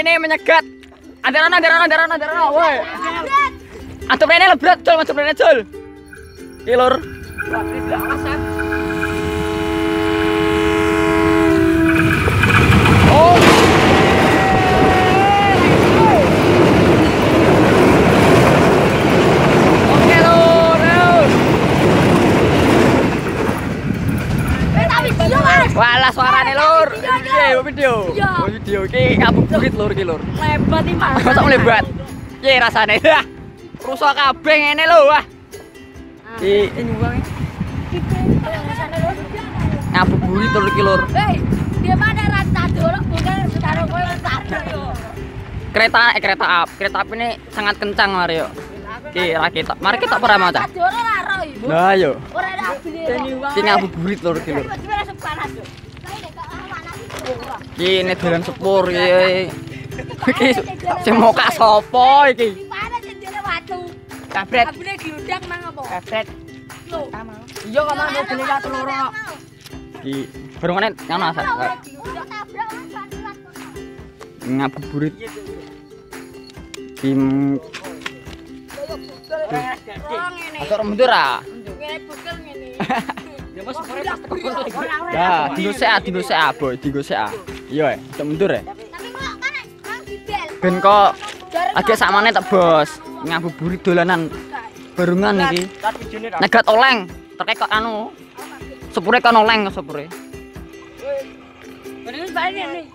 ini menyegat. Ada rana, ada rana, ada rana, ada rana, woi. Atau ini lebrat, cul, macam ini cul. Ilur. Oh. Oke, lur, lur. Walah suarane lur. Video, video. Oh, video iki ngabuburit lur iki lur. Lebat nih mas. Masa melebat? Piye rasane? Rusak kabeh ngene lho wah. Iki ngabuburit lur iki lur. Hei, dia mana rata dorong bukan sekarang gue rata yo. Kereta eh kereta api. Kereta api ini sangat kencang mari yo. Iki ra kita. Mari kita pernah ibu. Nah yo. Orang ada api Iki ngabuburit lur iki lur. Iki ini dolan sepur iki. Iki sing moka sapa iki? Kabret. Abine diundang mang apa? Kabret. Iya kok mau beli satu loro kok. Iki barungane ngono asal. Ngabuburit. Ini. Atur mundur ah. Ngene bukel ngene. Ya, dino sik, dino sik ah, boy, dino sik ah. Iya, atur mundur ya. Tapi kok dibel. Ben kok agak sakmane tak bos. Ngabuburit dolanan barungan iki. Negat oleng, terkait kok anu. Sepure kan oleng sepure. Bener banyak nih.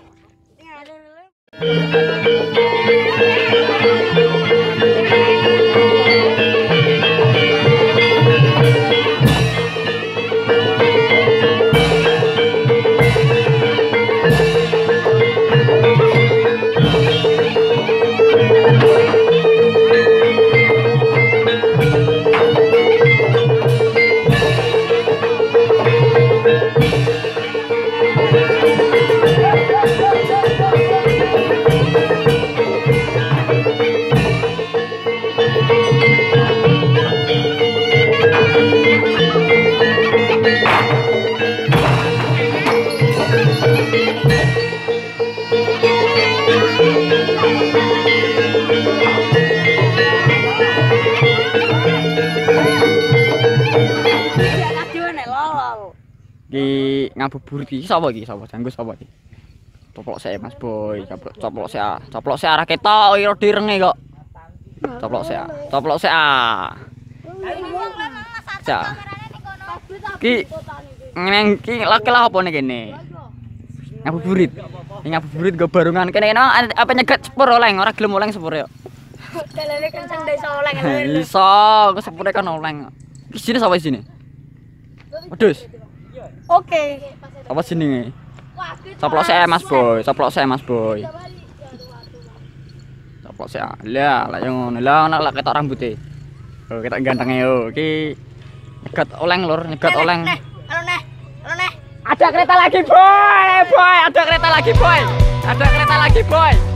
Ki ngabuburit iki sapa iki? Sapa janggo sapa iki? Coplok saya Mas Boy, coplok coplok saya. Coplok saya arah ketok iro direnge kok. Coplok saya. Coplok saya. Ja. Ki neng ki laki lah apa nih kene? Ngabuburit. Ngabuburit go barungan kene kene apa nyegat sepur oleng, ora gelem oleng sepur yo. Dalane kenceng desa oleh Iso, ke sepure kan oleng. Ki sini sapa sini? Wedhus. Oke. Apa jenenge? Coplok saya Mas Boy, coplok saya Mas Boy. Coplok saya. Lah, lah yang ngono. Lah ana lak ketok rambute. Oh, ketok gantenge yo. Iki nyegat oleng lur, nyegat oleng. Halo neh. Halo neh. Ada kereta lagi, boy. Boy, ada kereta lagi, boy. Ada kereta lagi, boy.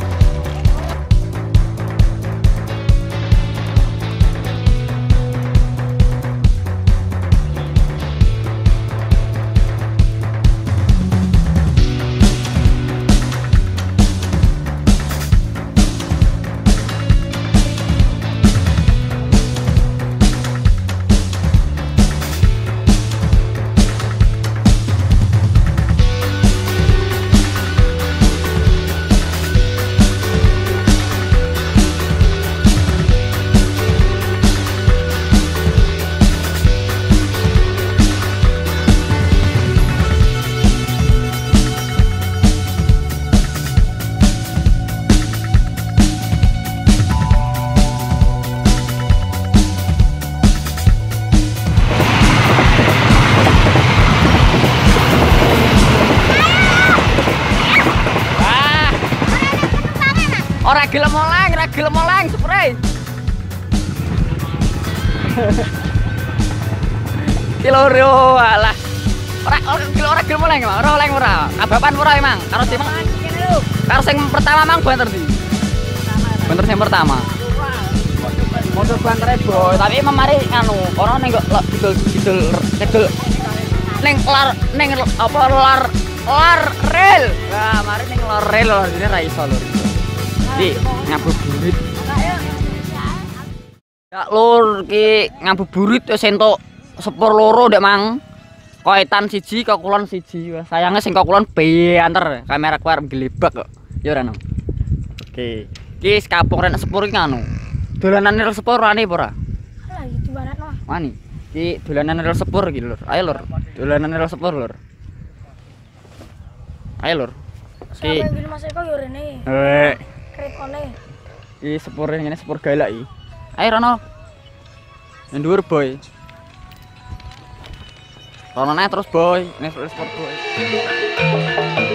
Gelem oleng, ora gelem oleng, spray. Kilo ro alah. Ora ora kilo ora gelem oleng, Mang. ora oleng ora. Kabapan ora emang. Karo sing karo sing pertama mang banter di. Banter sing pertama. Motor bantere boy, tapi emang mari nganu, orang ning kok didol didol cedol ning lar ning apa lar lar rel. Nah, mari ning lar rel lho, ini ra iso lho. Ki ngabuburit. Ya lur ki ngabuburit wis entuk sepur loro ndek mang. Koetan siji kokulon siji. Sayange sing kokulon banter. Kamera ku arep gelebak kok. Ya ora no. Oke. Ki kapung rek sepur iki anu. Dolanan rel sepur ane apa ora? Banget mah. Wani. Ki dolanan rel sepur iki lur. Ayo lur. Dolanan rel sepur lur. Ayo lur. Ki Sampai gini Mas Eko yo rene. eh Iki sepur ngene sepur galak iki. Ayo Rono. Yang dhuwur boy. Rono terus boy. Ini sepur boy.